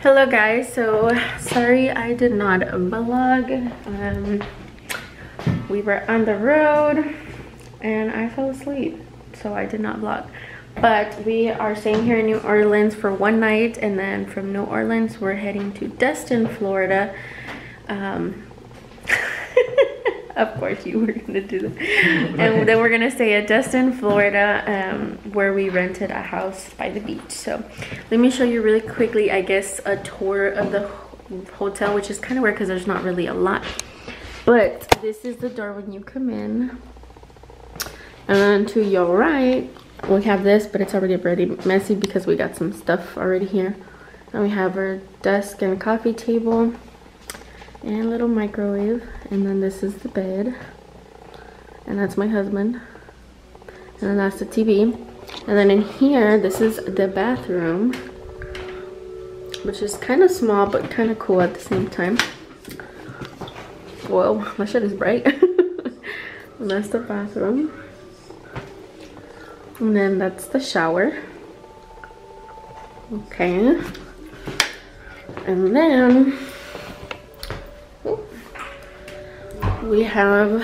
hello guys. So sorry i did not vlog. Um we were on the road and i fell asleep so i did not vlog. But we are staying here in new orleans for one night and then from new orleans we're heading to destin florida. Um of course you were gonna do that. And then we're gonna stay at destin florida um, where we rented a house by the beach. So let me show you really quickly i guess a tour of the hotel which is kind of weird because there's not really a lot. But this is the door when you come in. And then to your right we have this but it's already pretty messy because we got some stuff already here. And we have our desk and coffee table and little microwave and then this is the bed and that's my husband and then that's the TV and then in here this is the bathroom which is kind of small but kind of cool at the same time. Whoa my shit is bright. And that's the bathroom. And then that's the shower. Okay. And then we have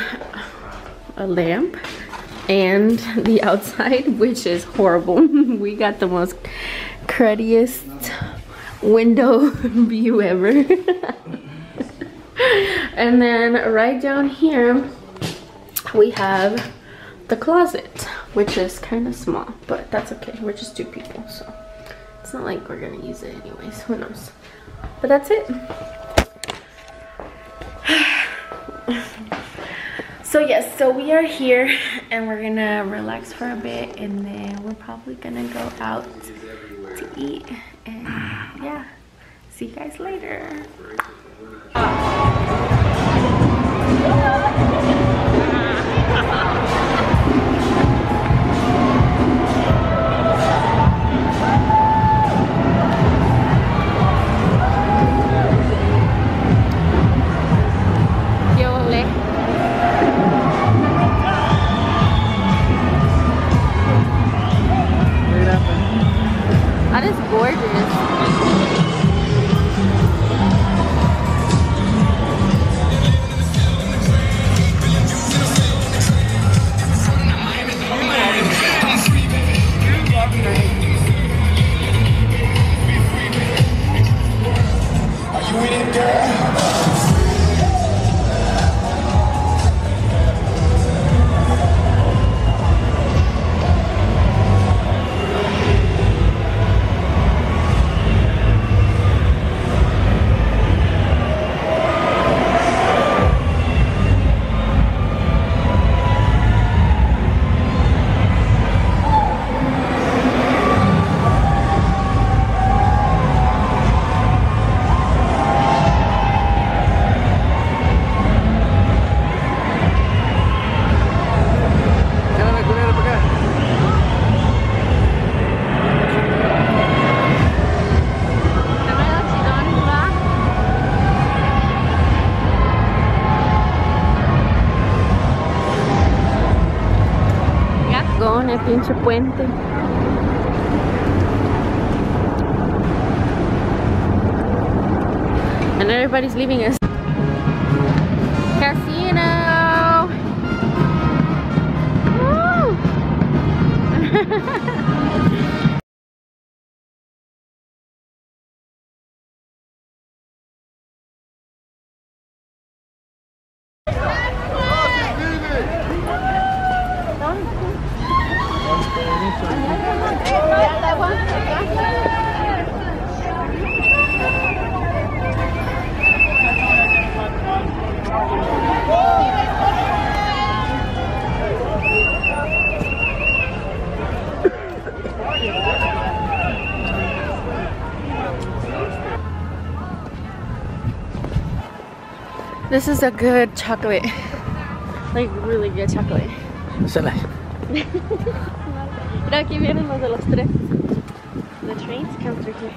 a lamp and the outside which is horrible. We got the most cruddiest window view ever. And then right down here we have the closet which is kind of small but that's okay. We're just two people so it's not like we're gonna use it anyways. Who knows? But that's it so yes so we are here and we're gonna relax for a bit and then we're probably gonna go out to eat and yeah see you guys later pinche puente. And everybody's leaving us. Casino! Woo! This is a good chocolate. Like really good chocolate. Mira, aquí vienen los de los tres. The trains come through here.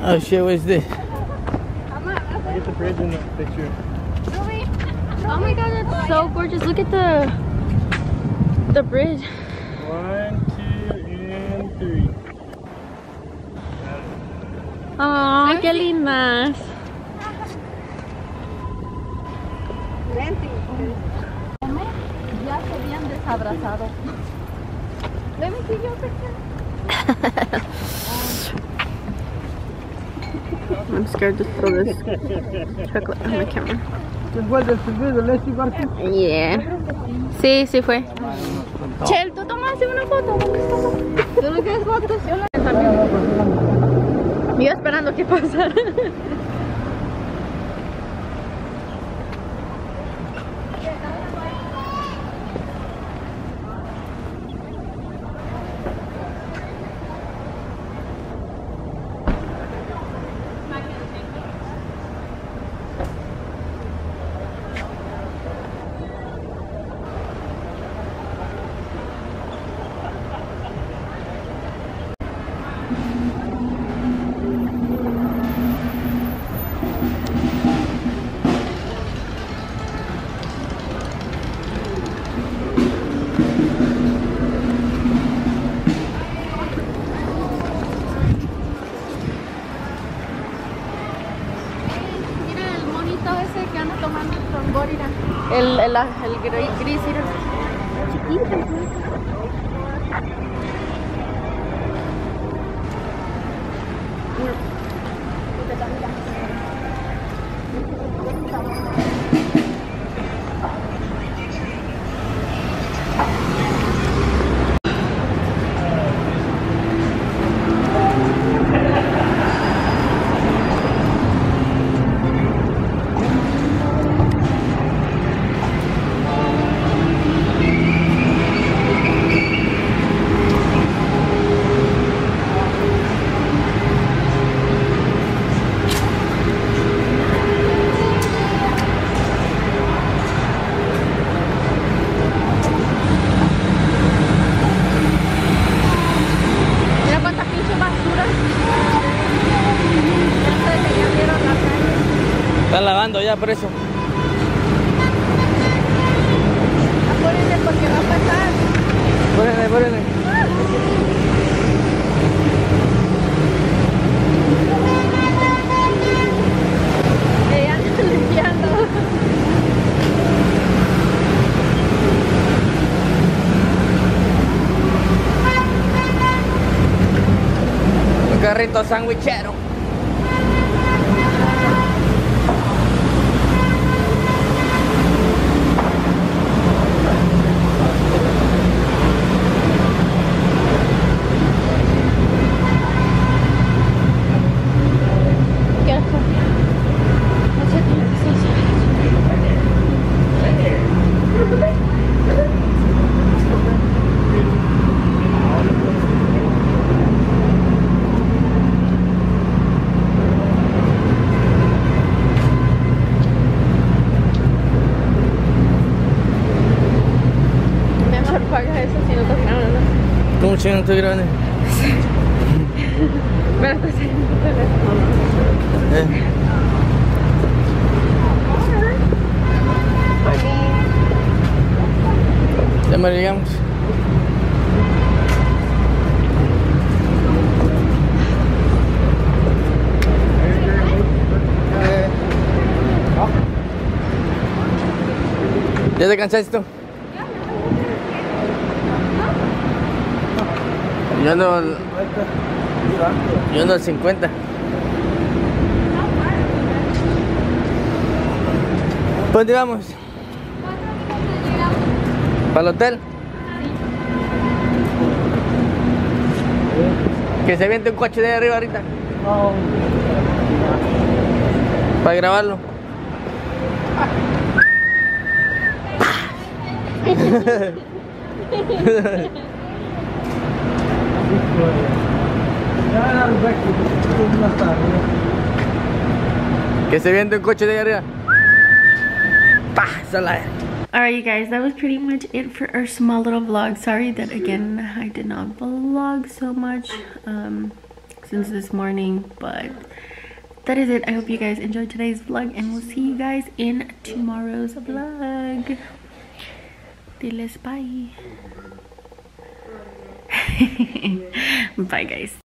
Oh shit, what's this? I get the bridge in the picture. Oh my god, that's so gorgeous. Look at the the bridge. One, two, and three. Oh, qué lindas. Ya se habían desabrazado. Let me see your picture. I'm scared to throw this chocolate on the camera. Yeah. Sí, sí fue. Chel, ¿tú tomaste una foto? ¿Tú no quieres fotos? Yo la... Yo esperando que pasara. la, el gris era chiquito. ¿no? allá preso. Apúrense porque va a pasar. Apúrense, apúrense. ¡Ah! Eh, andan limpiando. Los carritos sandwicheros. Paga eso si no te grabando. ¿Cómo estoy grabando? Pero estoy haciendo tu teléfono. Eh. Ya me llegamos. ¿Ya te cansaste Yo ando, yo ando al 50. ¿Para dónde vamos? ¿Para el hotel? Que se viente un coche de arriba ahorita. Para grabarlo. Que se un coche de. Alright, you guys, that was pretty much it for our small little vlog. Sorry that again I did not vlog so much um, since this morning, but that is it. I hope you guys enjoyed today's vlog and we'll see you guys in tomorrow's vlog. Diles bye. bye guys.